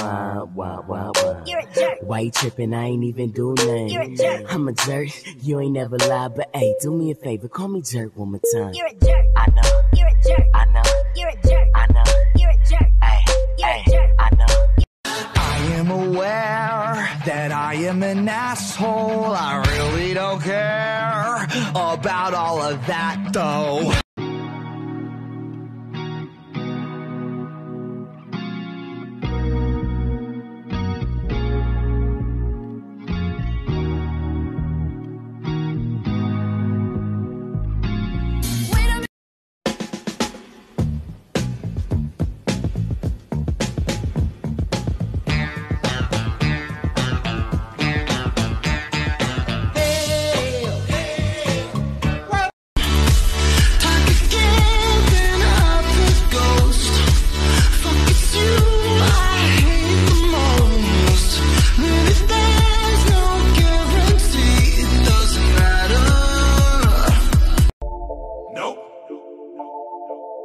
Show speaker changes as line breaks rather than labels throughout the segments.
wah, wah, wah, wah.
You're a jerk.
Why you tripping? I ain't even do nothing.
You're a jerk.
I'm a jerk. You ain't never lied, but hey, do me a favor, call me jerk one more time.
You're a jerk.
I know,
You're a jerk.
I know,
You're a jerk.
I know.
You're a jerk.
Hey, hey,
jerk.
I know.
I am aware that I am an asshole. I really don't care about all of that though.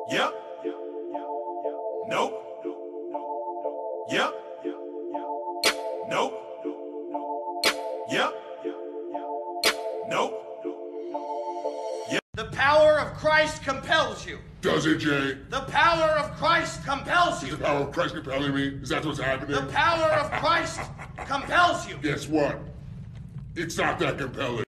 Yep. Nope. Yep. Nope. Yep. Nope. Yep.
The power of Christ compels you.
Does it, Jay?
The power of Christ compels
Is
you.
the power of Christ compelling me? Is that what's happening?
The power of Christ compels you.
Guess what? It's not that compelling.